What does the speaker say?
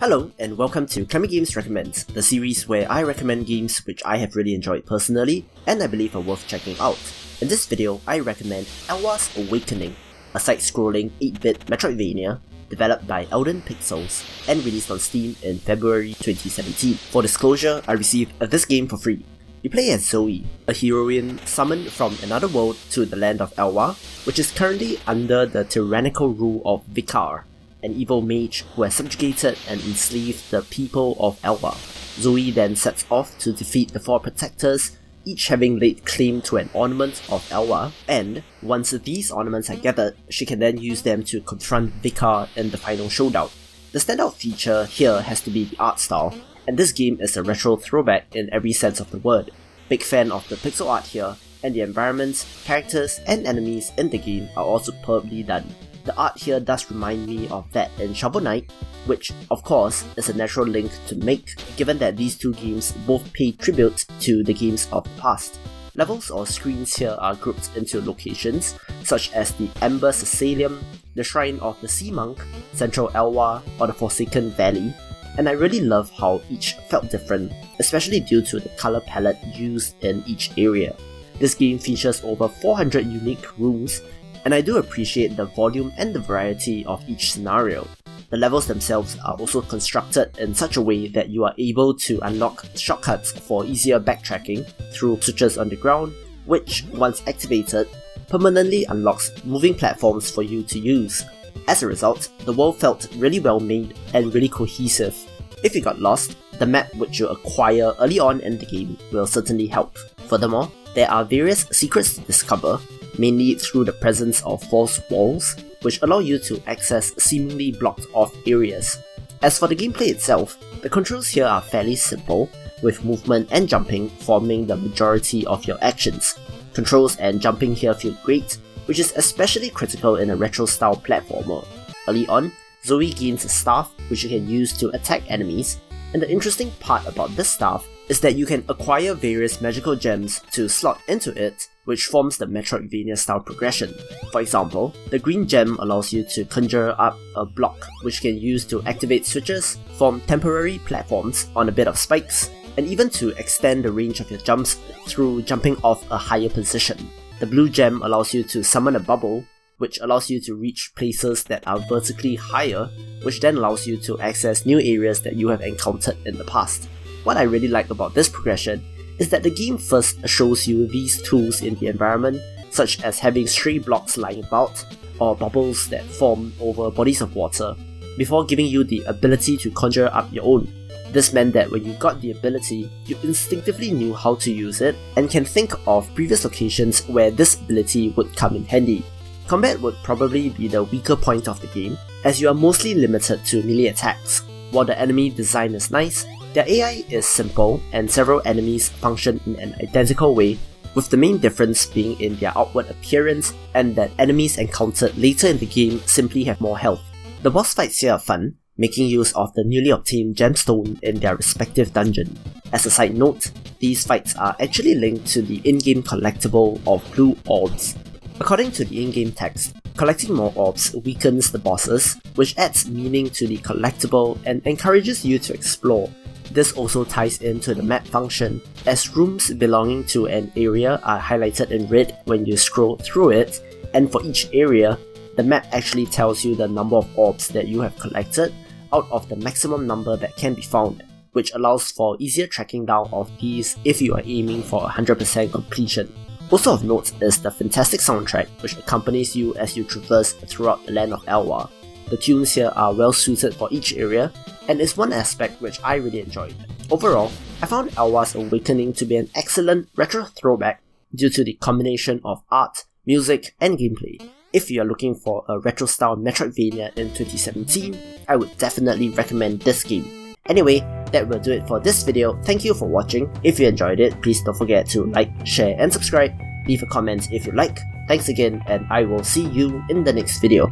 Hello, and welcome to Clemmy Games Recommends, the series where I recommend games which I have really enjoyed personally and I believe are worth checking out. In this video, I recommend Alwa's Awakening, a side-scrolling 8-bit Metroidvania developed by Elden Pixels and released on Steam in February 2017. For disclosure, I received this game for free. You play as Zoe, a heroine summoned from another world to the land of Alwa, which is currently under the tyrannical rule of Vicar, an evil mage who has subjugated and enslaved the people of Alwa. Zoe then sets off to defeat the four protectors, each having laid claim to an ornament of Alwa, and once these ornaments are gathered, she can then use them to confront Vicar in the final showdown. The standout feature here has to be the art style, and this game is a retro throwback in every sense of the word. Big fan of the pixel art here, and the environments, characters, and enemies in the game are all superbly done the art here does remind me of that in Shovel Knight, which of course is a natural link to make given that these two games both pay tribute to the games of the past. Levels or screens here are grouped into locations such as the Ember Sicilium, the Shrine of the Sea Monk, Central Alwa, or the Forsaken Valley, and I really love how each felt different, especially due to the color palette used in each area. This game features over 400 unique rooms and I do appreciate the volume and the variety of each scenario. The levels themselves are also constructed in such a way that you are able to unlock shortcuts for easier backtracking through switches on the ground, which, once activated, permanently unlocks moving platforms for you to use. As a result, the world felt really well made and really cohesive. If you got lost, the map which you acquire early on in the game will certainly help. Furthermore, there are various secrets to discover mainly through the presence of false walls, which allow you to access seemingly blocked off areas. As for the gameplay itself, the controls here are fairly simple, with movement and jumping forming the majority of your actions. Controls and jumping here feel great, which is especially critical in a retro-style platformer. Early on, Zoe gains a staff which you can use to attack enemies, and the interesting part about this staff is that you can acquire various magical gems to slot into it which forms the Metroidvania style progression. For example, the green gem allows you to conjure up a block which can use to activate switches, form temporary platforms on a bit of spikes, and even to extend the range of your jumps through jumping off a higher position. The blue gem allows you to summon a bubble, which allows you to reach places that are vertically higher, which then allows you to access new areas that you have encountered in the past. What I really like about this progression is that the game first shows you these tools in the environment, such as having stray blocks lying about, or bubbles that form over bodies of water, before giving you the ability to conjure up your own. This meant that when you got the ability, you instinctively knew how to use it and can think of previous locations where this ability would come in handy. Combat would probably be the weaker point of the game, as you are mostly limited to melee attacks. While the enemy design is nice, their AI is simple, and several enemies function in an identical way, with the main difference being in their outward appearance and that enemies encountered later in the game simply have more health. The boss fights here are fun, making use of the newly obtained gemstone in their respective dungeon. As a side note, these fights are actually linked to the in-game collectible of blue orbs. According to the in-game text, collecting more orbs weakens the bosses, which adds meaning to the collectible and encourages you to explore, this also ties into the map function, as rooms belonging to an area are highlighted in red when you scroll through it, and for each area, the map actually tells you the number of orbs that you have collected out of the maximum number that can be found, which allows for easier tracking down of these if you are aiming for 100% completion. Also of note is the fantastic soundtrack which accompanies you as you traverse throughout the land of Alwa. The tunes here are well suited for each area and is one aspect which I really enjoyed. Overall, I found Alwa's Awakening to be an excellent retro throwback due to the combination of art, music, and gameplay. If you are looking for a retro style Metroidvania in 2017, I would definitely recommend this game. Anyway, that will do it for this video. Thank you for watching. If you enjoyed it, please don't forget to like, share, and subscribe. Leave a comment if you like. Thanks again, and I will see you in the next video.